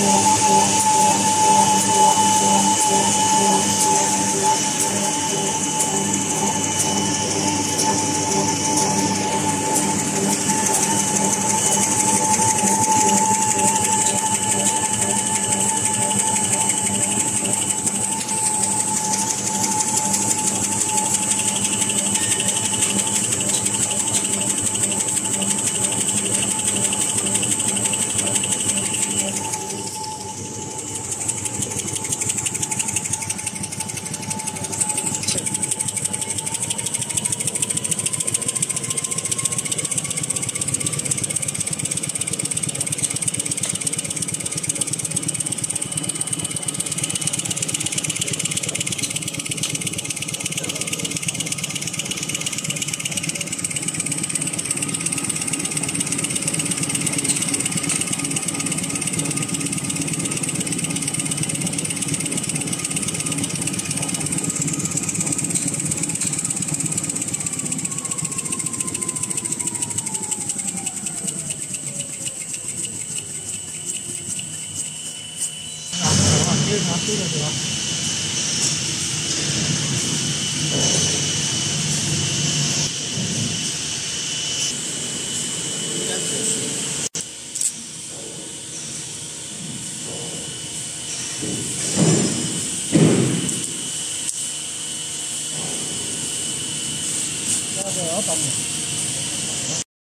Música 拿推的是吧？那个要帮我。